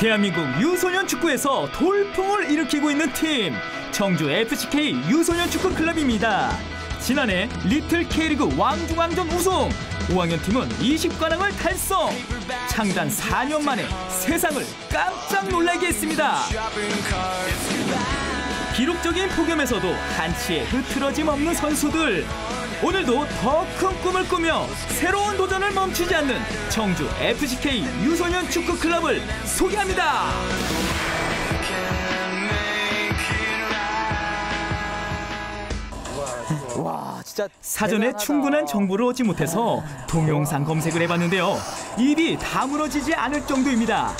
대한민국 유소년 축구에서 돌풍을 일으키고 있는 팀 청주 FCK 유소년 축구 클럽입니다. 지난해 리틀 K리그 왕중왕전 우승 5학년 팀은 20관왕을 달성 창단 4년 만에 세상을 깜짝 놀라게 했습니다. 기록적인 폭염에서도 한치의 흐트러짐 없는 선수들 오늘도 더 큰 꿈을 꾸며 새로운 도전을 멈추지 않는 청주 FCK 유소년 축구 클럽을 소개합니다. 와 진짜 사전에 대단하다. 충분한 정보를 얻지 못해서 동영상 검색을 해봤는데요. 입이 다물어지지 않을 정도입니다.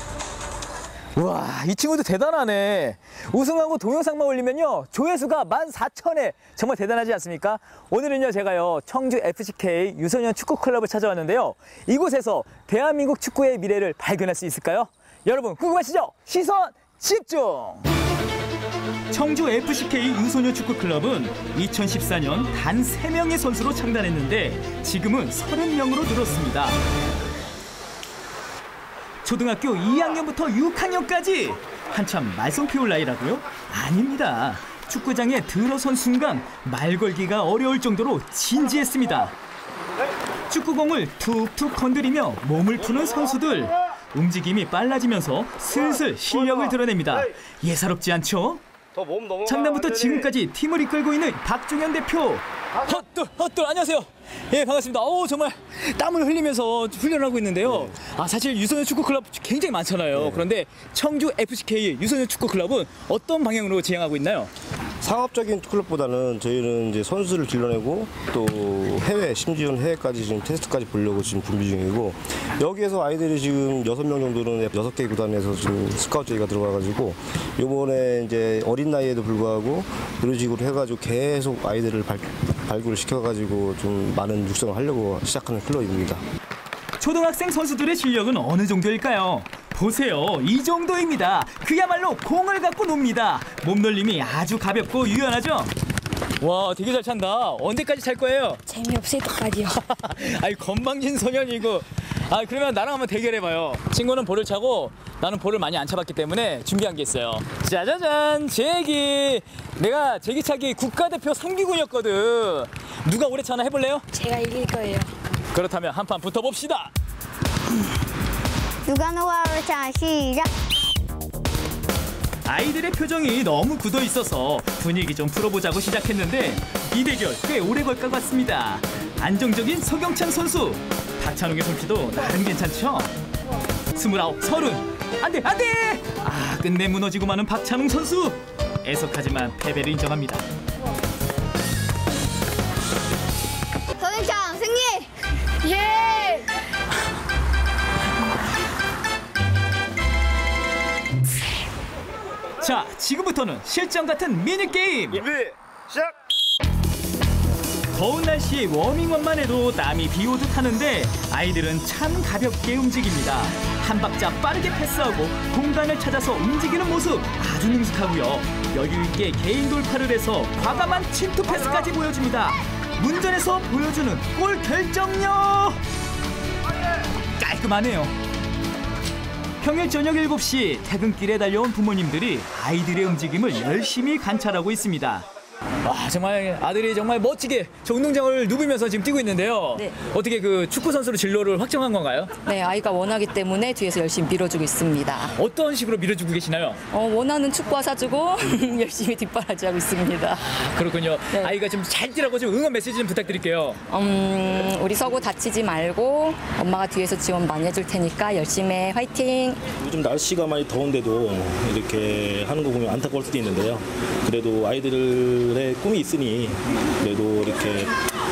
와, 이 친구도 대단하네. 우승하고 동영상만 올리면요. 조회수가 14,000회. 정말 대단하지 않습니까? 오늘은요, 제가요, 청주 FCK 유소년 축구 클럽을 찾아왔는데요. 이곳에서 대한민국 축구의 미래를 발견할 수 있을까요? 여러분, 궁금하시죠? 시선 집중! 청주 FCK 유소년 축구 클럽은 2014년 단 3명의 선수로 창단했는데 지금은 30명으로 늘었습니다. 초등학교 2학년부터 6학년까지 한참 말썽 피울 나이라고요? 아닙니다. 축구장에 들어선 순간 말 걸기가 어려울 정도로 진지했습니다. 축구공을 툭툭 건드리며 몸을 푸는 선수들. 움직임이 빨라지면서 슬슬 실력을 드러냅니다. 예사롭지 않죠? 창단부터 지금까지 팀을 이끌고 있는 박종현 대표. 헛돌, 헛돌, 안녕하세요. 예, 반갑습니다. 오, 정말 땀을 흘리면서 훈련을 하고 있는데요. 아, 사실 유소년 축구 클럽 굉장히 많잖아요. 그런데 청주 FCK 유소년 축구 클럽은 어떤 방향으로 지향하고 있나요? 상업적인 클럽보다는 저희는 이제 선수를 길러내고 또 해외 심지어는 해외까지 지금 테스트까지 보려고 지금 준비 중이고 여기에서 아이들이 지금 여섯 명 정도는 여섯 개 구단에서 지금 스카우트 제의가 들어가가지고 요번에 이제 어린 나이에도 불구하고 이런 식으로 해가지고 계속 아이들을 발, 발굴을 시켜가지고 좀 많은 육성을 하려고 시작하는 클럽입니다. 초등학생 선수들의 실력은 어느 정도일까요? 보세요. 이 정도입니다. 그야말로 공을 갖고 놉니다. 몸놀림이 아주 가볍고 유연하죠? 와, 되게 잘 찬다. 언제까지 찰 거예요? 재미없을 때까지요. 아이 건방진 소년이고 아 그러면 나랑 한번 대결해봐요 친구는 볼을 차고 나는 볼을 많이 안 차봤기 때문에 준비한 게 있어요 짜자잔 제기 내가 제기차기 국가대표 3기군이었거든 누가 오래 차나 해볼래요? 제가 이길 거예요. 그렇다면 한 판 붙어봅시다 누가 누가 자 시작. 아이들의 표정이 너무 굳어 있어서 분위기 좀 풀어보자고 시작했는데 이 대결 꽤 오래 걸 것 같습니다. 안정적인 서경찬 선수. 박찬웅의 솜씨도 나름 괜찮죠? 스물아홉, 서른. 안 돼, 안 돼! 아, 끝내 무너지고 마는 박찬웅 선수. 애석하지만 패배를 인정합니다. 자, 지금부터는 실전 같은 미니게임! 준비 시작. 더운 날씨에 워밍업만 해도 땀이 비오듯 하는데 아이들은 참 가볍게 움직입니다. 한 박자 빠르게 패스하고 공간을 찾아서 움직이는 모습 아주 능숙하고요. 여유 있게 개인 돌파를 해서 과감한 침투 패스까지 보여줍니다. 문전에서 보여주는 골 결정력 깔끔하네요. 평일 저녁 7시 퇴근길에 달려온 부모님들이 아이들의 움직임을 열심히 관찰하고 있습니다. 와 정말 아들이 정말 멋지게 저 운동장을 누비면서 지금 뛰고 있는데요 네. 어떻게 그 축구 선수로 진로를 확정한 건가요? 네, 아이가 원하기 때문에 뒤에서 열심히 밀어주고 있습니다. 어떤 식으로 밀어주고 계시나요? 어, 원하는 축구화 사주고 열심히 뒷바라지하고 있습니다. 그렇군요 네. 아이가 좀 잘 뛰라고 좀 응원 메시지 좀 부탁드릴게요 음, 우리 서구 다치지 말고 엄마가 뒤에서 지원 많이 해줄 테니까 열심히 해. 화이팅! 요즘 날씨가 많이 더운데도 이렇게 하는 거 보면 안타까울 수도 있는데요. 그래도 아이들의 꿈이 있으니 그래도 이렇게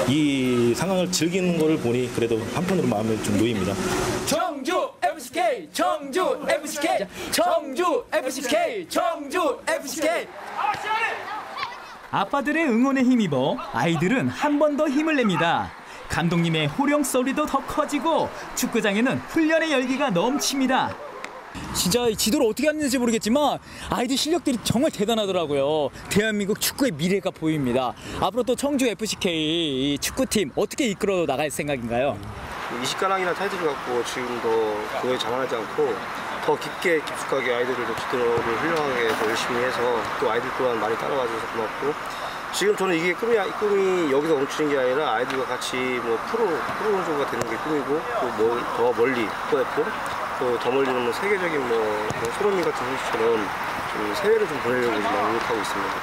이 상황을 즐기는 거를 보니 그래도 한편으로 마음이 좀 놓입니다. 청주 FCK 청주 FCK 청주 FCK 청주 FCK 아빠들의 응원에 힘입어 아이들은 한 번 더 힘을 냅니다. 감독님의 호령 소리도 더 커지고 축구장에는 훈련의 열기가 넘칩니다. 진짜 이 지도를 어떻게 하는지 모르겠지만 아이들 실력들이 정말 대단하더라고요. 대한민국 축구의 미래가 보입니다. 앞으로 또 청주 FCK 이 축구팀 어떻게 이끌어 나갈 생각인가요? 20가랑이나 타이틀을 갖고 지금도 그거에 자만하지 않고 더 깊게 깊숙하게 아이들을 더 지도를 훌륭하게 더 열심히 해서 또 아이들 또한 많이 따라와 줘서 고맙고 지금 저는 이게 꿈이, 꿈이 여기서 멈추는 게 아니라 아이들과 같이 뭐 프로, 프로 선수가 되는 게 꿈이고 또 더 멀리 국가대표 또 더 멀리는 뭐 세계적인 뭐, 뭐 손흥민 같은 선수처럼 좀 세계를 좀 보내려고 지금 노력하고 있습니다.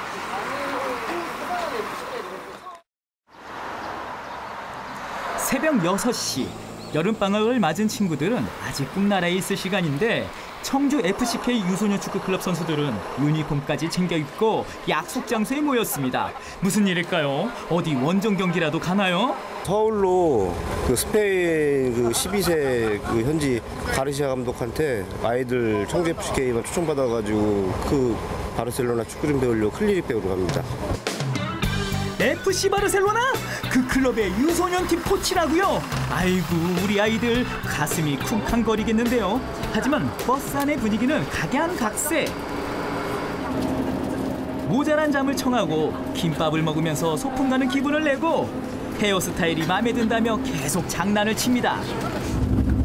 새벽 6시 여름방학을 맞은 친구들은 아직 꿈나라에 있을 시간인데 청주 FCK 유소년 축구클럽 선수들은 유니폼까지 챙겨 입고 약속 장소에 모였습니다. 무슨 일일까요? 어디 원정 경기라도 가나요? 서울로 그 스페인 그 12세 그 현지 가르시아 감독한테 아이들 청주 FCK만 초청받아가지고 그 바르셀로나 축구 좀 배우려고 클리닉 배우러 갑니다. FC 바르셀로나? 그 클럽의 유소년 팀 코치라고요? 아이고 우리 아이들 가슴이 쿵쾅거리겠는데요. 하지만 버스 안의 분위기는 각양각색. 모자란 잠을 청하고 김밥을 먹으면서 소풍 가는 기분을 내고 헤어스타일이 마음에 든다며 계속 장난을 칩니다.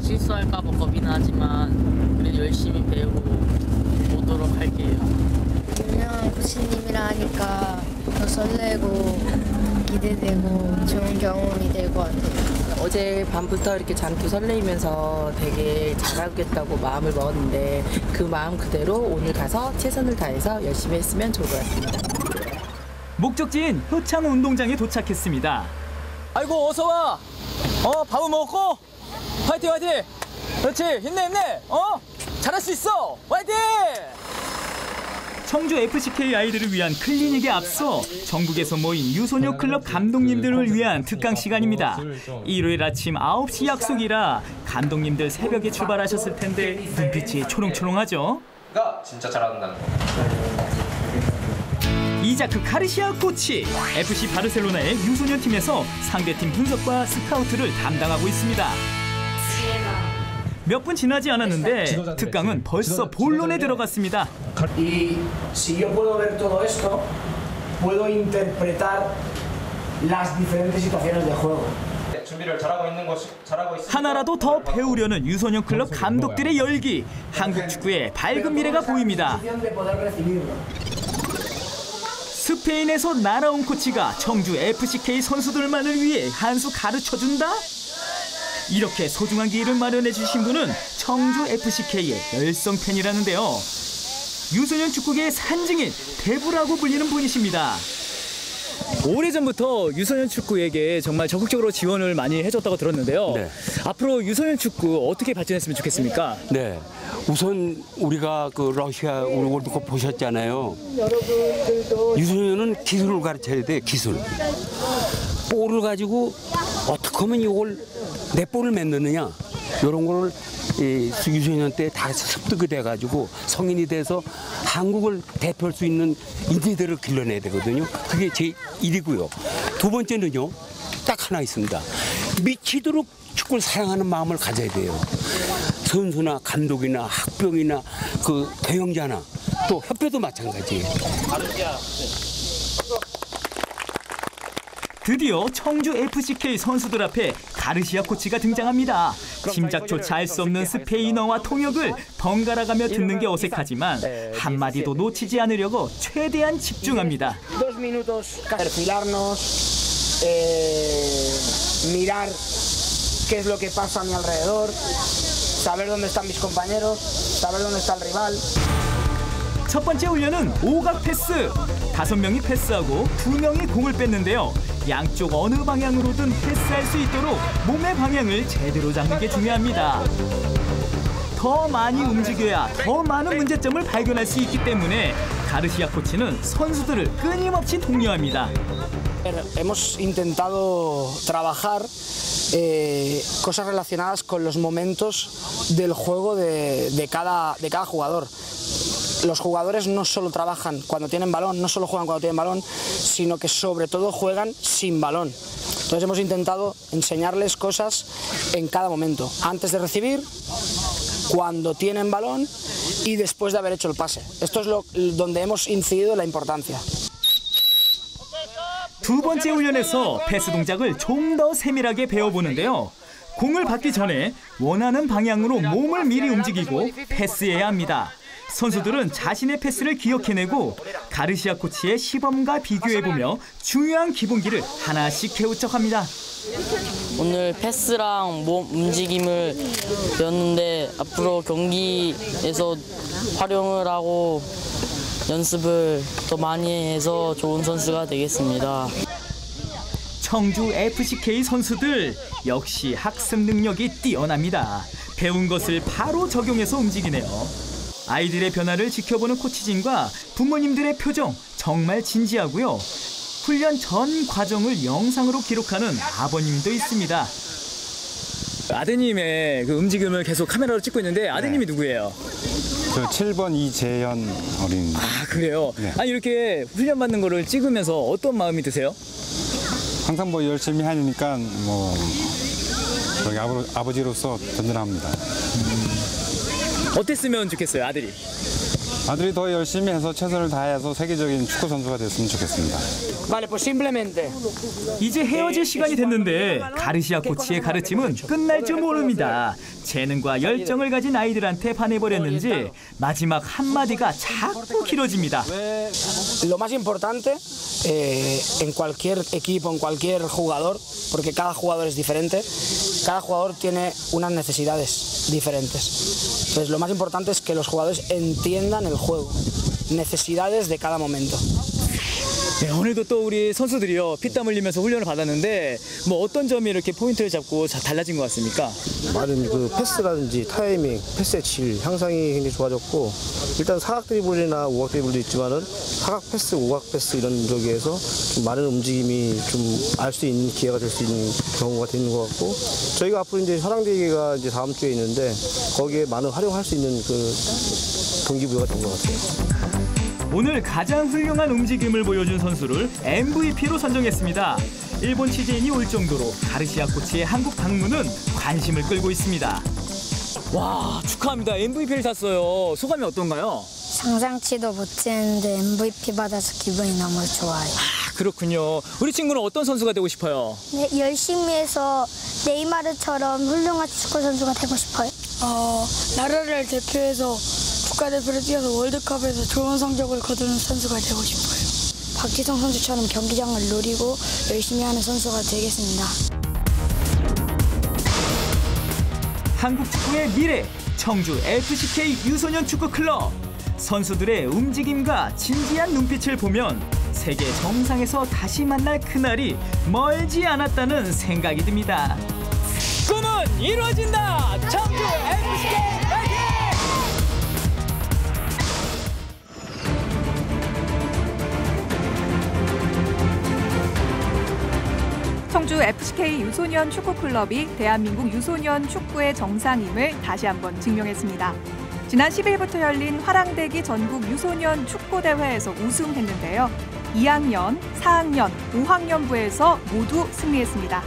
실수할까 봐 겁이 나지만 그래도 열심히 배우고 오도록 할게요. 유명한 코치님이라 하니까 더 설레고 기대되고 좋은 경험이 될 것 같아요. 어제 밤부터 이렇게 잠도 설레이면서 되게 잘하겠다고 마음을 먹었는데 그 마음 그대로 오늘 가서 최선을 다해서 열심히 했으면 좋을 것 같습니다. 목적지인 효창 운동장에 도착했습니다. 아이고 어서 와. 어 밥은 먹었고 화이팅 화이팅. 그렇지 힘내 힘내. 어 잘할 수 있어. 화이팅. 청주 FCK 아이들을 위한 클리닉에 앞서 전국에서 모인 유소녀 클럽 감독님들을 위한 특강 시간입니다. 일요일 아침 9시 약속이라 감독님들 새벽에 출발하셨을 텐데 눈빛이 초롱초롱하죠. 가 진짜 잘한다는 거. 이자크 카르시아 코치 FC 바르셀로나의 유소년 팀에서 상대팀 분석과 스카우트를 담당하고 있습니다. 몇 분 지나지 않았는데 특강은 벌써 본론에 들어갔습니다. Y si yo puedo ver todo esto, puedo interpretar las diferentes situaciones de juego. 네, 준비를 잘하고 있는 것이 잘하고 있습니다. 하나라도 더 배우려는 유소년 클럽 감독들의 열기 한국 축구의 밝은 미래가 보입니다. 스페인에서 날아온 코치가 청주 FCK 선수들만을 위해 한 수 가르쳐준다? 이렇게 소중한 기회를 마련해 주신 분은 청주 FCK의 열성 팬이라는데요. 유소년 축구계의 산증인 대부라고 불리는 분이십니다. 오래전부터 유소년 축구에게 정말 적극적으로 지원을 많이 해줬다고 들었는데요. 네. 앞으로 유소년 축구 어떻게 발전했으면 좋겠습니까? 네. 우선 우리가 그 러시아 월드컵 보셨잖아요. 유소년은 기술을 가르쳐야 돼, 기술. 볼을 가지고 어떻게 하면 이걸 내 볼을 만드느냐. 이런 거를 이 유소년 때 다 습득이 돼가지고 성인이 돼서 한국을 대표할 수 있는 인재들을 길러내야 되거든요. 그게 제 일이고요. 두 번째는요. 딱 하나 있습니다. 미치도록 축구를 사랑하는 마음을 가져야 돼요. 선수나 감독이나 학병이나 그 경영자나 또 협회도 마찬가지예요. 드디어 청주 FCK 선수들 앞에 가르시아 코치가 등장합니다. 짐작조차 할수 없는 스페인어와 통역을 번갈아가며 듣는 게 어색하지만 한마디도 놓치지 않으려고 최대한 집중합니다. Eh. 첫 번째 훈련은 오각 패스. 다섯 명이 패스하고 두 명이 공을 뺐는데요. 양쪽 어느 방향으로든 패스할 수 있도록 몸의 방향을 제대로 잡는 게 중요합니다. 더 많이 움직여야 더 많은 문제점을 발견할 수 있기 때문에 가르시아 코치는 선수들을 끊임없이 독려합니다. Hemos intentado trabajar eh, cosas relacionadas con los momentos del juego de cada jugador. Los jugadores no solo trabajan cuando tienen balón, no solo juegan cuando tienen balón, sino que sobre todo juegan sin balón. Entonces hemos intentado enseñarles cosas en cada momento, antes de recibir, cuando tienen balón y después de haber hecho el pase. Esto es lo, donde hemos incidido en la importancia. 두 번째 훈련에서 패스 동작을 좀 더 세밀하게 배워보는데요. 공을 받기 전에 원하는 방향으로 몸을 미리 움직이고 패스해야 합니다. 선수들은 자신의 패스를 기억해내고 가르시아 코치의 시범과 비교해보며 중요한 기본기를 하나씩 배우척합니다. 오늘 패스랑 몸 움직임을 배웠는데 앞으로 경기에서 활용을 하고 연습을 더 많이 해서 좋은 선수가 되겠습니다. 청주 FCK 선수들 역시 학습 능력이 뛰어납니다. 배운 것을 바로 적용해서 움직이네요. 아이들의 변화를 지켜보는 코치진과 부모님들의 표정 정말 진지하고요. 훈련 전 과정을 영상으로 기록하는 아버님도 있습니다. 아드님의 그 움직임을 계속 카메라로 찍고 있는데 아드님이 누구예요? 저 7번 이재현 어린이. 아 그래요? 네. 아니 이렇게 훈련 받는 거를 찍으면서 어떤 마음이 드세요? 항상 뭐 열심히 하니까 뭐 저기 아버, 아버지로서 든든합니다. 어땠으면 좋겠어요 아들이? 아들이 더 열심히 해서 최선을 다해서 세계적인 축구 선수가 됐으면 좋겠습니다. 이제 헤어질 시간이 됐는데 가르시아 코치의 가르침은 끝날 줄 모릅니다. 재능과 열정을 가진 아이들한테 반해버렸는지 마지막 한마디가 자꾸 길어집니다. lo más importante eh, en cualquier equipo, en cualquier jugador, porque cada jugador es diferente, cada jugador tiene unas necesidades diferentes. Entonces lo más importante es que los jugadores entiendan el juego, necesidades de cada momento. 네, 오늘도 또 우리 선수들이요 피땀 흘리면서 훈련을 받았는데 뭐 어떤 점이 이렇게 포인트를 잡고 자, 달라진 것 같습니까? 많은 그 패스라든지 타이밍, 패스의 질 향상이 굉장히 좋아졌고 일단 사각 드리블이나 오각 드리블도 있지만은 사각 패스, 오각 패스 이런 쪽에서 좀 많은 움직임이 좀 알 수 있는 기회가 될 수 있는 경우가 되는 것 같고 저희가 앞으로 이제 현황대회가 이제 다음 주에 있는데 거기에 많은 활용할 수 있는 그 동기부여가 된 것 같아요. 오늘 가장 훌륭한 움직임을 보여준 선수를 MVP로 선정했습니다. 일본 취재인이 올 정도로 가르시아 코치의 한국 방문은 관심을 끌고 있습니다. 와 축하합니다 MVP를 탔어요 소감이 어떤가요? 상상치도 못했는데 MVP 받아서 기분이 너무 좋아요. 아, 그렇군요 우리 친구는 어떤 선수가 되고 싶어요? 네, 열심히 해서 네이마르처럼 훌륭한 축구 선수가 되고 싶어요. 어, 나라를 대표해서 국가대표를 뛰어서 월드컵에서 좋은 성적을 거두는 선수가 되고 싶어요. 박지성 선수처럼 경기장을 노리고 열심히 하는 선수가 되겠습니다. 한국 축구의 미래 청주 FCK 유소년 축구 클럽 선수들의 움직임과 진지한 눈빛을 보면 세계 정상에서 다시 만날 그날이 멀지 않았다는 생각이 듭니다. 꿈은 이루어진다 청주 FCK 청주 FCK 유소년 축구 클럽이 대한민국 유소년 축구의 정상임을 다시 한번 증명했습니다. 지난 10일부터 열린 화랑대기 전국 유소년 축구 대회에서 우승했는데요. 2학년, 4학년, 5학년부에서 모두 승리했습니다.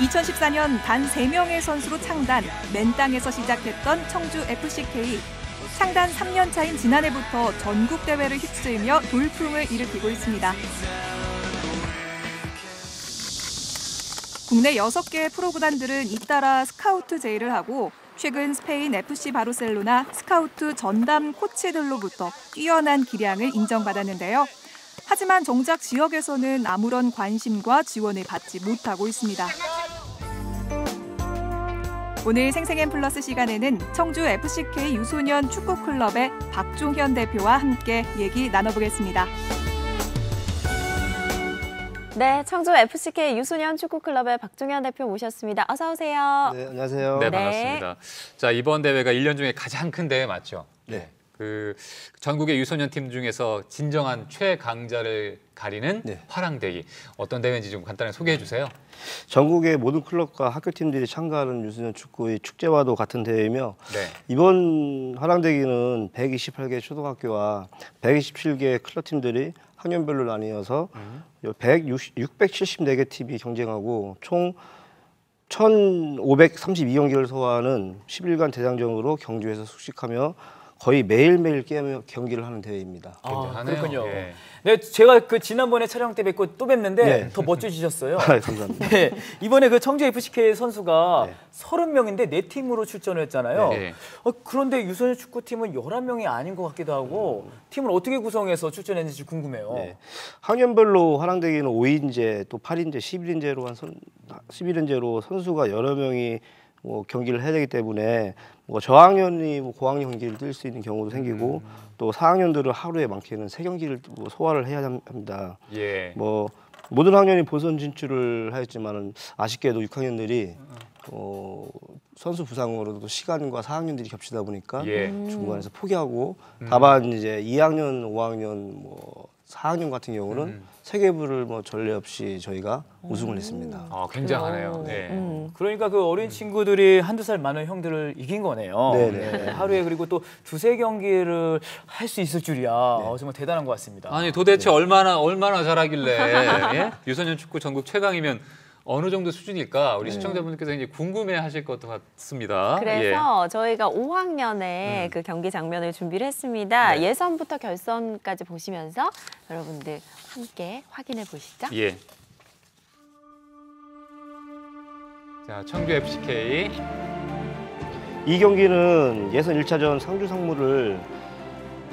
2014년 단 3명의 선수로 창단, 맨 땅에서 시작했던 청주 FCK. 창단 3년 차인 지난해부터 전국 대회를 휩쓸며 돌풍을 일으키고 있습니다. 국내 6개의 프로 구단들은 잇따라 스카우트 제의를 하고 최근 스페인 FC 바르셀로나 스카우트 전담 코치들로부터 뛰어난 기량을 인정받았는데요. 하지만 정작 지역에서는 아무런 관심과 지원을 받지 못하고 있습니다. 오늘 생생엔 플러스 시간에는 청주 FCK 유소년 축구 클럽의 박종현 대표와 함께 얘기 나눠보겠습니다. 네, 청주 FCK 유소년 축구클럽의 박종현 대표 모셨습니다. 어서 오세요. 네, 안녕하세요. 네, 반갑습니다. 자, 이번 대회가 1년 중에 가장 큰 대회 맞죠? 네. 그 전국의 유소년 팀 중에서 진정한 최강자를 가리는 네. 화랑대기. 어떤 대회인지 좀 간단히 소개해 주세요. 전국의 모든 클럽과 학교 팀들이 참가하는 유소년 축구의 축제와도 같은 대회이며 네. 이번 화랑대기는 128개 초등학교와 127개 클럽 팀들이 학년별로 나뉘어서 160, 674개 팀이 경쟁하고 총 1,532경기를 소화하는 10일간 대장정으로 경주에서 숙식하며 거의 매일매일 게임 경기를 하는 대회입니다. 아, 그렇군요. 예. 네, 제가 그 지난번에 촬영 때 뵙고 또 뵙는데 네. 더 멋져지셨어요. 아, 감사합니다. 네, 이번에 그 청주 FCK 선수가 30명인데 네 팀으로 출전을 했잖아요. 네. 어, 그런데 유소년 축구팀은 11명이 아닌 것 같기도 하고 팀을 어떻게 구성해서 출전했는지 궁금해요. 네. 학년별로 화랑대기는 5인제 또 8인제, 11인제로 한 선, 11인제로 선수가 여러 명이 뭐 경기를 해야 되기 때문에 뭐 저학년이 뭐 고학년 경기를 뛸 수 있는 경우도 생기고 또 4학년들은 하루에 많게는 세 경기를 뭐 소화를 해야 합니다. 예. 뭐 모든 학년이 본선 진출을 하였지만은 아쉽게도 6학년들이 어, 선수 부상으로도 시간과 4학년들이 겹치다 보니까 예. 중간에서 포기하고 음. 다만 이제 2학년, 5학년, 뭐 4학년 같은 경우는 음. 세계부를 뭐 전례 없이 저희가 우승을 했습니다. 아, 굉장하네요. 네. 음, 그러니까 그 어린 친구들이 한두 살 많은 형들을 이긴 거네요. 네네. 네, 하루에 그리고 또 두세 경기를 할 수 있을 줄이야. 어, 정말 대단한 것 같습니다. 아니 도대체 얼마나 얼마나 잘하길래 예? 유소년 축구 전국 최강이면 어느 정도 수준일까 우리 시청자분들께서 이제 궁금해하실 것 같습니다. 예. 그래서 저희가 5학년에 그 경기 장면을 준비를 했습니다. 네. 예선부터 결선까지 보시면서 여러분들 함께 확인해 보시죠. 예. 예. 자 청주 FCK 이 경기는 예선 1차전 상주 상무를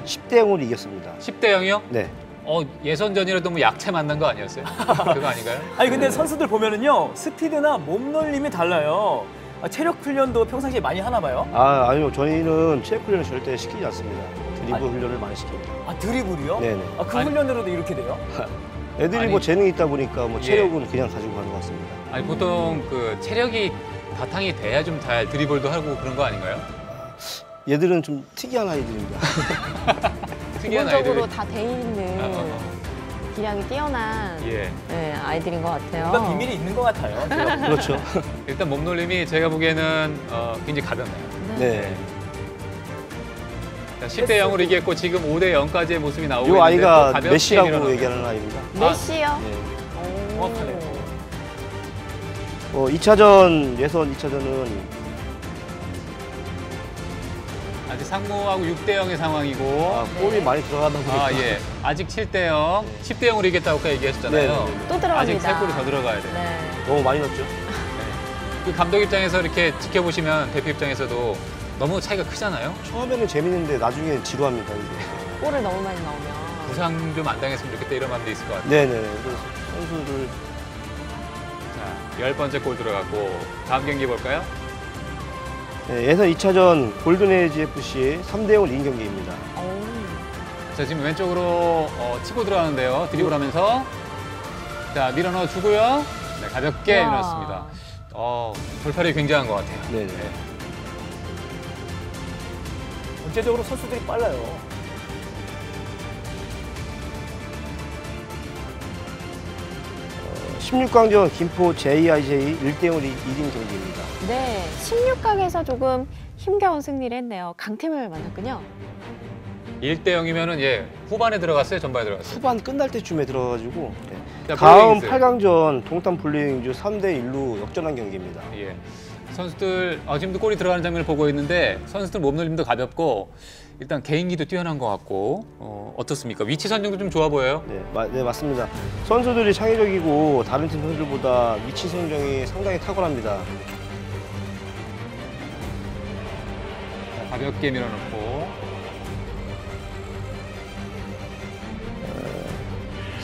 10대 0으로 이겼습니다. 10대 0이요? 네. 어 예선전이라도 뭐 약체 만난 거 아니었어요? 그거 아닌가요? 아니 근데 선수들 보면은요 스피드나 몸놀림이 달라요. 아, 체력 훈련도 평상시에 많이 하나 봐요. 아, 아니요. 저희는 체육 훈련을 절대 시키지 않습니다. 드리블 아니. 훈련을 많이 시킵니다. 아 드리블이요? 네네. 아, 그 훈련으로도 이렇게 돼요? 애들이 아니. 뭐 재능이 있다 보니까 뭐 예. 체력은 그냥 가지고 가는 것 같습니다. 아니 보통 그 체력이 바탕이 돼야 좀 잘 드리블도 하고 그런 거 아닌가요? 얘들은 좀 특이한 아이들입니다. 아이들. 기본적으로 다돼 있는 아, 어, 어. 기량이 뛰어난 예. 네, 아이들인 것 같아요. 뭔가 비밀이 있는 것 같아요. 그렇죠. 일단 몸놀림이 제가 보기에는 어, 굉장히 가볍네요. 네. 자, 10대 0으로 이겼고 지금 5대 0까지의 모습이 나오고 이 있는데 아이가 또 가볍게 메시라고. 얘기하는 아이입니다. 메시요? 네. 정확하네요. 어, 2차전 예선 2차전은 아직 상무하고 6대 0의 상황이고 아, 골이 많이 들어가다 보니까 아, 예. 아직 7대 0, 10대 0으로 이겼다고 아까 얘기하셨잖아요. 네, 네, 네. 또 들어갑니다. 아직 세 골이 더 들어가야 돼요. 네. 너무 많이 넣었죠. 그 감독 입장에서 이렇게 지켜보시면 대표 입장에서도 너무 차이가 크잖아요. 처음에는 재밌는데 나중에 지루합니다. 이제. 골을 너무 많이 넣으면 부상 좀 안 당했으면 좋겠다 이런 마음도 있을 것 같아요. 네네. 그래서 선수들 자, 열 번째 골 들어갔고 다음 경기 볼까요? 네, 예선 2차전 골든에이지 FC 3대 0을 이긴 경기입니다. 자, 지금 왼쪽으로 어, 치고 들어가는데요. 드리블 하면서. 자, 밀어넣어 주고요. 네, 가볍게 와. 밀었습니다. 어, 돌팔이 굉장한 것 같아요. 네네. 전체적으로 선수들이 빨라요. 16강전 김포 JIJ 1대 0을 이긴 경기입니다. 네, 16강에서 조금 힘겨운 승리를 했네요. 강팀을 만났군요. 1대 0이면은 예, 후반에 들어갔어요, 전반에 들어갔어요. 후반 끝날 때쯤에 들어가지고 네. 자, 다음 블루윙스. 8강전 동탄 블루윙즈 3대 1로 역전한 경기입니다. 예. 선수들 아, 지금도 골이 들어가는 장면을 보고 있는데 선수들 몸놀림도 가볍고 일단 개인기도 뛰어난 것 같고 어, 어떻습니까? 위치 선정도 좀 좋아 보여요. 네, 마- 네, 맞습니다. 선수들이 창의적이고 다른 팀 선수들보다 위치 선정이 상당히 탁월합니다. 자, 가볍게 밀어넣고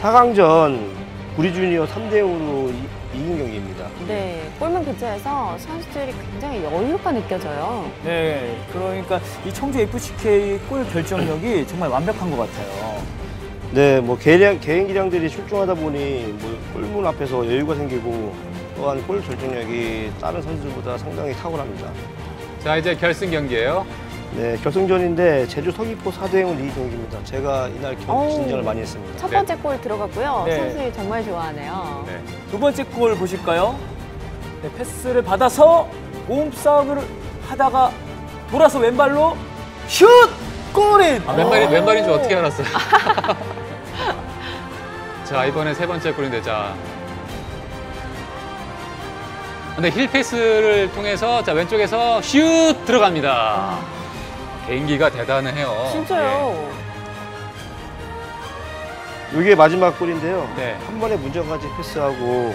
4강전 구리 주니어 3대 0으로 이긴 경기입니다. 네, 골문 근처에서 선수들이 굉장히 여유가 느껴져요. 네, 그러니까 이 청주 FCK 골 결정력이 정말 완벽한 것 같아요. 네, 뭐 개량, 개인 기량들이 출중하다 보니 뭐 골문 앞에서 여유가 생기고 또한 골 결정력이 다른 선수들보다 상당히 탁월합니다. 자 이제 결승 경기예요. 네, 결승전인데 제주 서귀포 4대 0을 이긴 경기입니다. 제가 이날 경-. 진전을 많이 했습니다. 첫 번째 골 들어갔고요. 네. 선수들이 정말 좋아하네요. 네. 두 번째 골 보실까요? 네, 패스를 받아서 몸싸움을 하다가 돌아서 왼발로 슛! 골인! 아, 왼발이 왼발인 줄 어떻게 알았어요? 자 이번에 세 번째 골인데 자. 근데 힐 패스를 통해서 자 왼쪽에서 슛 들어갑니다. 개인기가 대단해요. 진짜요. 이게 마지막 골인데요. 네. 한 번에 문정까지 패스하고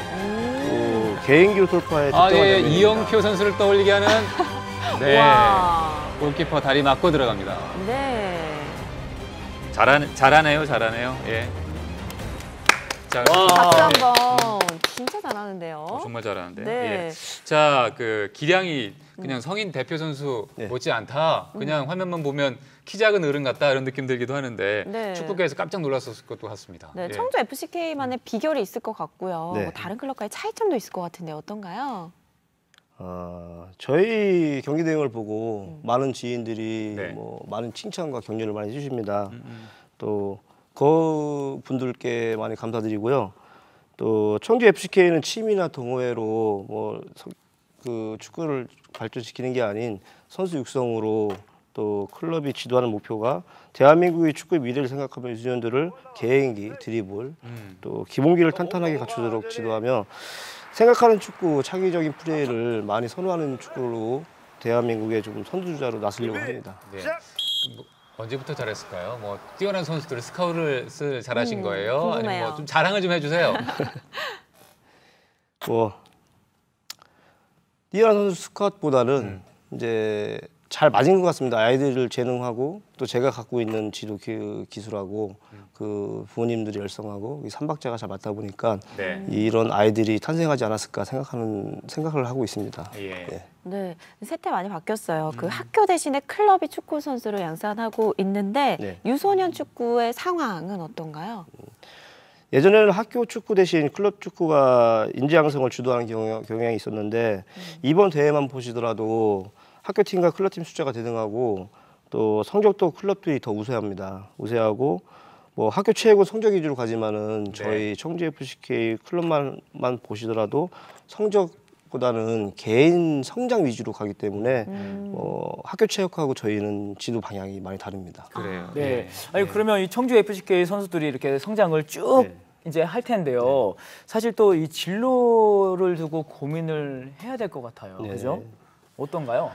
또 개인기로 돌파해 아, 득점을 예. 이영표 선수를 떠올리게 하는 네. 와. 골키퍼 다리 맞고 들어갑니다. 네. 잘하네, 잘하네요, 잘하네요. 예. 자, 박수 예. 한번. 진짜 잘하는데요. 어, 정말 잘하는데. 네. 예. 자, 그 기량이 그냥 성인 대표 선수 네. 못지 않다. 그냥 화면만 보면 키 작은 어른 같다 이런 느낌 들기도 하는데 네. 축구계에서 깜짝 놀랐었을 것도 같습니다. 네, 예. 청주 FCK만의 비결이 있을 것 같고요. 네. 뭐 다른 클럽과의 차이점도 있을 것 같은데 어떤가요? 어, 저희 경기 내용을 보고 많은 지인들이 뭐 많은 칭찬과 격려를 많이 해주십니다. 또그 분들께 많이 감사드리고요. 또 청주 FCK는 취미나 동호회로 뭐 그 축구를 발전시키는 게 아닌 선수 육성으로 또 클럽이 지도하는 목표가 대한민국의 축구의 미래를 생각하며 유소년들을 개인기, 드리블, 또 기본기를 탄탄하게 갖추도록 지도하며 생각하는 축구, 창의적인 플레이를 많이 선호하는 축구로 대한민국의 좀 선두주자로 나서려고 합니다. 네. 뭐, 언제부터 잘했을까요? 뭐 뛰어난 선수들을 스카우트를 잘하신 음, 거예요? 아니면 궁금해요. 뭐좀 자랑을 좀 해주세요. 뭐 뛰어난 선수 스쿼트보다는 이제 잘 맞은 것 같습니다. 아이들을 재능하고 또 제가 갖고 있는 지도 기, 기술하고 그 부모님들이 열성하고 이 삼박자가 잘 맞다 보니까 네. 이런 아이들이 탄생하지 않았을까 생각하는 생각을 하고 있습니다. 예. 네, 세태 많이 바뀌었어요. 음. 그 학교 대신에 클럽이 축구 선수를 양산하고 있는데 네. 유소년 축구의 상황은 어떤가요? 예전에는 학교 축구 대신 클럽 축구가 인재 양성을 주도하는 경향, 경향이 있었는데 이번 대회만 보시더라도 학교 팀과 클럽 팀 숫자가 대등하고 또 성적도 클럽들이 더 우세합니다. 우세하고 뭐 학교 최고 성적 위주로 가지만은 저희 청주 FCK 클럽만 만 보시더라도 성적 보다는 개인 성장 위주로 가기 때문에 어, 학교 체육하고 저희는 지도 방향이 많이 다릅니다. 그래요. 네. 아니 그러면 이 청주 FCK 선수들이 이렇게 성장을 쭉 이제 할 텐데요. 사실 또 이 진로를 두고 고민을 해야 될 것 같아요. 네. 그죠? 어떤가요?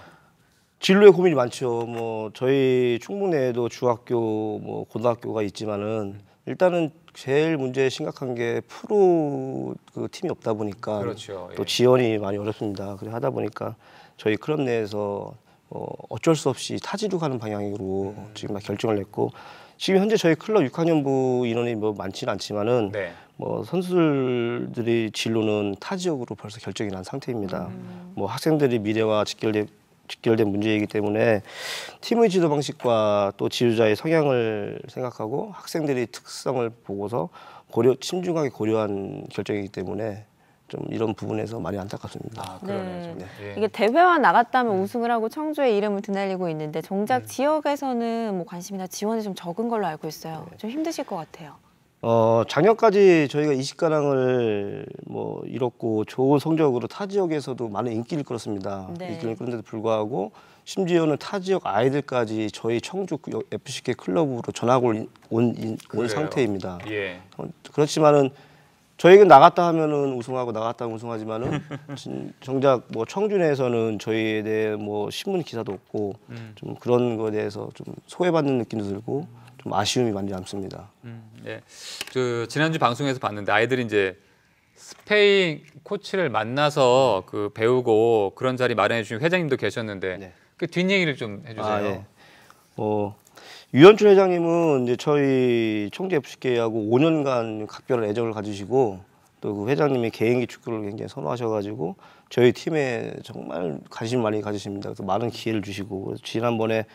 진로에 고민이 많죠. 뭐 저희 충북 내에도 중학교, 뭐 고등학교가 있지만은 일단은 제일 문제 심각한 게 프로 그 팀이 없다 보니까 그렇죠. 또 예. 지원이 많이 어렵습니다. 그래 하다 보니까 저희 클럽 내에서 어, 어쩔 수 없이 타지로 가는 방향으로 지금 막 결정을 냈고 지금 현재 저희 클럽 6학년부 인원이 뭐 많지는 않지만은 네. 뭐 선수들이 진로는 타 지역으로 벌써 결정이 난 상태입니다. 뭐 학생들이 미래와 직결된 직결된 문제이기 때문에 팀의 지도 방식과 또 지도자의 성향을 생각하고 학생들의 특성을 보고서 고려 신중하게 고려한 결정이기 때문에 좀 이런 부분에서 많이 안타깝습니다. 네. 예. 이게 대회만 음. 나갔다면 우승을 하고 청주의 이름을 드날리고 있는데 정작 네. 지역에서는 뭐 관심이나 지원이 좀 적은 걸로 알고 있어요. 네. 좀 힘드실 것 같아요. 어, 작년까지 저희가 20가량을 뭐 이뤘고 좋은 성적으로 타 지역에서도 많은 인기를 끌었습니다. 네. 인기를 끌었는데도 불구하고 심지어는 타 지역 아이들까지 저희 청주 FCK 클럽으로 전학을 온, 온 그래요. 상태입니다. 예. 어, 그렇지만은 저희가 나갔다 하면은 우승하고 나갔다 하면 우승하지만은 진- 정작 뭐 청주 내에서는 저희에 대해 뭐 신문 기사도 없고 음. 좀 그런 거에 대해서 좀 소외받는 느낌도 들고 좀 아쉬움이 많이 남습니다. 예. 그 지난주 방송에서 봤는데 아이들이 이제 스페인 코치를 만나서 그 배우고 그런 자리 마련해 주신 회장님도 계셨는데 그 뒷얘기를 좀 해주세요. 아, 예. 어, 유현춘 회장님은 이제 저희 청주 FCK하고 5년간 각별한 애정을 가지시고 또 그 회장님의 개인기 축구를 굉장히 선호하셔가지고 저희 팀에 정말 관심 많이 가지십니다. 그래서 많은 기회를 주시고 지난번에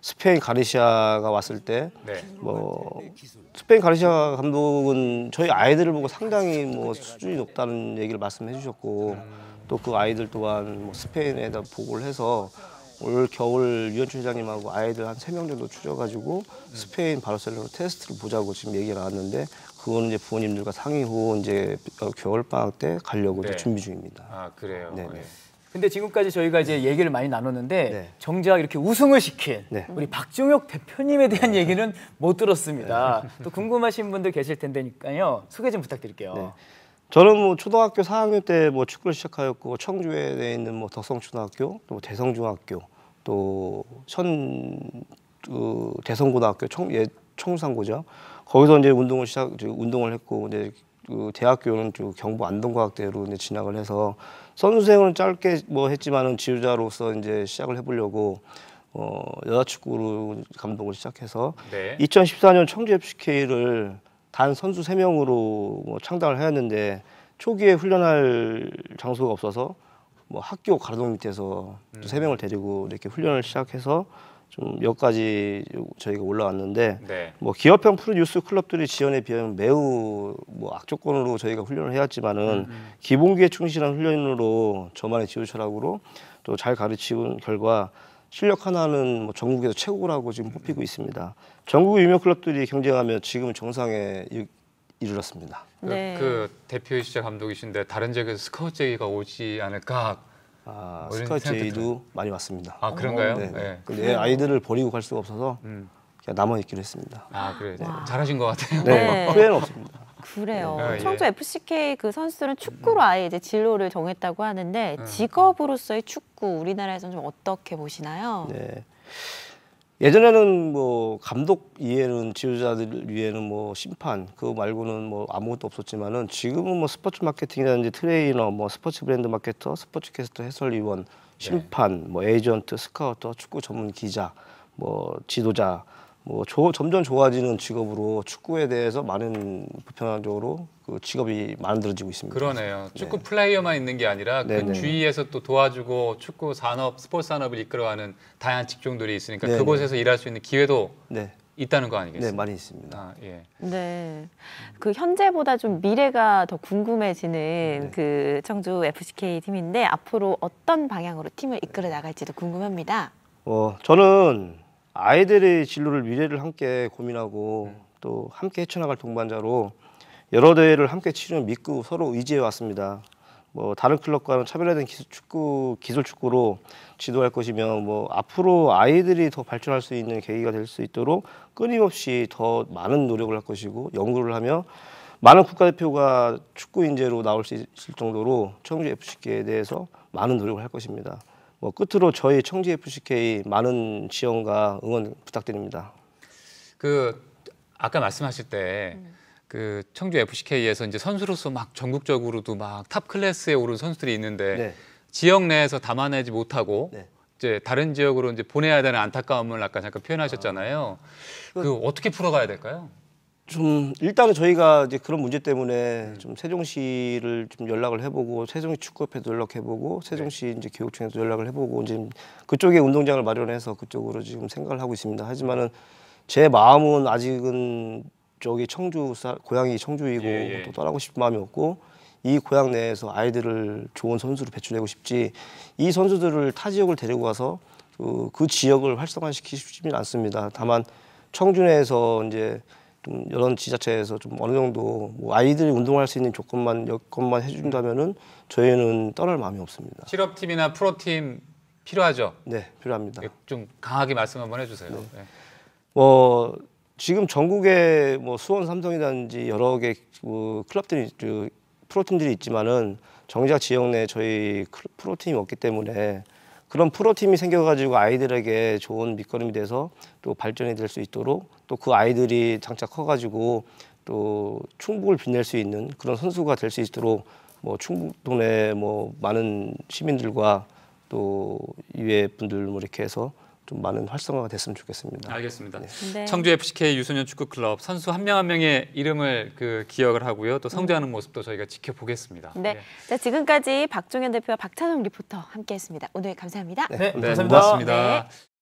스페인 가르시아가 왔을 때 네. 뭐 스페인 가르시아 감독은 저희 아이들을 보고 상당히 뭐 수준이 높다는 얘기를 말씀해 주셨고 또 그 아이들 또한 뭐 스페인에다 보고를 해서 올 겨울 유현춘 회장님하고 아이들 한 세 명 정도 추려가지고 스페인 바르셀로나 테스트를 보자고 지금 얘기가 나왔는데 그거는 이제 부모님들과 상의 후 이제 겨울 방학 때 가려고 이제 네. 준비 중입니다. 아 그래요. 네. 근데 지금까지 저희가 이제 얘기를 많이 나눴는데 네. 정작 이렇게 우승을 시킨 네. 우리 박종혁 대표님에 대한 얘기는 못 들었습니다. 또 궁금하신 분들 계실 텐데니까요. 소개 좀 부탁드릴게요. 네. 저는 뭐 초등학교 4학년 때 뭐 축구를 시작하였고 청주에 있는 뭐 덕성초등학교, 또 대성중학교, 또현 그 대성고등학교 청, 예, 청상고죠. 거기서 이제 운동을 시작, 저 운동을 했고 이제 그 대학교는 저 경부 안동과학대로 이제 진학을 해서 선수 생활은 짧게 뭐 했지만은 지도자로서 이제 시작을 해보려고 어 여자 축구로 감독을 시작해서 네. 2014년 청주 FCK를 단 선수 세명으로 뭐 창단을 하였는데 초기에 훈련할 장소가 없어서 뭐 학교 가로등 밑에서 또세 명을 데리고 이렇게 훈련을 시작해서 좀 여기까지 저희가 올라왔는데 네. 뭐 기업형 프로뉴스 클럽들이 지원에 비하면 매우 뭐 악조건으로 저희가 훈련을 해왔지만은 기본기에 충실한 훈련으로 저만의 지도 철학으로 또 잘 가르치는 결과 실력 하나는 뭐 전국에서 최고라고 지금 뽑히고 있습니다. 전국 유명 클럽들이 경쟁하며 지금 정상에 이- 이르렀습니다. 그, 네. 그 대표이시자 감독이신데 다른 지역에서 스카우트 제의가 오지 않을까? 아, 뭐 들어요. 많이 왔습니다. 아 그런가요? 네. 네. 근데 아이들을 버리고 갈 수가 없어서 음. 그냥 남아 있기로 했습니다. 아 그래 잘하신 것 같아요. 네, 네. 후회는 없습니다. 그래요. 네, 예. 청주 FCK 그 선수들은 축구로 아예 이제 진로를 정했다고 하는데 음. 직업으로서의 축구 우리나라에서는 좀 어떻게 보시나요? 네. 예전에는 뭐 감독 이외는 지도자들 외에는 뭐 심판 그거 말고는 뭐 아무것도 없었지만은 지금은 뭐 스포츠 마케팅이라든지 트레이너, 뭐 스포츠 브랜드 마케터, 스포츠 캐스터, 해설위원, 심판, 뭐 에이전트, 스카우터, 축구 전문 기자, 뭐 지도자, 뭐 조- 점점 좋아지는 직업으로 축구에 대해서 많은 보편적으로 그 직업이 만들어지고 있습니다. 그러네요. 축구 플레이어만 있는 게 아니라 그 네네. 주위에서 또 도와주고 축구 산업, 스포츠 산업을 이끌어가는 다양한 직종들이 있으니까 네네. 그곳에서 일할 수 있는 기회도 네. 있다는 거 아니겠습니까? 네, 많이 있습니다. 아, 예. 네. 그 현재보다 좀 미래가 더 궁금해지는 네. 그 청주 FCK 팀인데 앞으로 어떤 방향으로 팀을 이끌어 나갈지도 궁금합니다. 어, 저는 아이들의 진로를 미래를 함께 고민하고 또 함께 헤쳐나갈 동반자로 여러 대회를 함께 치르는 믿고 서로 의지해 왔습니다. 뭐 다른 클럽과는 차별화된 기술 축구 기술 축구로 지도할 것이며 뭐 앞으로 아이들이 더 발전할 수 있는 계기가 될 수 있도록 끊임없이 더 많은 노력을 할 것이고 연구를 하며 많은 국가대표가 축구 인재로 나올 수 있을 정도로 청주 FCK에 대해서 많은 노력을 할 것입니다. 뭐 끝으로 저희 청주 FCK 많은 지원과 응원 부탁드립니다. 그 아까 말씀하실 때 그 청주 FCK에서 이제 선수로서 막 전국적으로도 막 top class에 오른 선수들이 있는데 네. 지역 내에서 담아내지 못하고 네. 이제 다른 지역으로 이제 보내야 되는 안타까움을 아까 잠깐 표현하셨잖아요. 그 어떻게 풀어가야 될까요? 좀 일단은 저희가 이제 그런 문제 때문에 좀 세종시를 좀 연락을 해보고 세종시 축구협회도 연락해보고 세종시 이제 교육청에도 연락을 해보고 이제 그쪽에 운동장을 마련해서 그쪽으로 지금 생각을 하고 있습니다. 하지만은 제 마음은 아직은 저기 청주 사- 고향이 청주이고 예, 예. 또 떠나고 싶은 마음이 없고 이 고향 내에서 아이들을 좋은 선수로 배출하고 싶지 이 선수들을 타 지역을 데리고 가서 그, 그 지역을 활성화시키고 싶지는 않습니다. 다만 청주 내에서 이제 좀 이런 지자체에서 좀 어느 정도 뭐 아이들이 운동할 수 있는 조건만 여건만 해준다면은 저희는 떠날 마음이 없습니다. 실업팀이나 프로팀 필요하죠? 네, 필요합니다. 좀 강하게 말씀 한번 해주세요. 네. 뭐 지금 전국에 뭐 수원 삼성이라든지 여러 개그 클럽들이 그 프로팀들이 있지만은 정작 지역 내 저희 클- 프로팀이 없기 때문에 그런 프로팀이 생겨가지고 아이들에게 좋은 밑거름이 돼서 또 발전이 될 수 있도록 또 그 아이들이 장차 커가지고 또 충북을 빛낼 수 있는 그런 선수가 될 수 있도록 뭐 충북도 내뭐 많은 시민들과 또 이외 분들 뭐 이렇게 해서 좀 많은 활성화가 됐으면 좋겠습니다. 알겠습니다. 네. 청주 FCK 유소년 축구 클럽 선수 한 명 한 명의 이름을 그 기억을 하고요. 또 성장하는 모습도 저희가 지켜보겠습니다. 네. 자, 지금까지 박종현 대표와 박찬웅 리포터 함께했습니다. 오늘 감사합니다. 네, 고맙습니다. 네.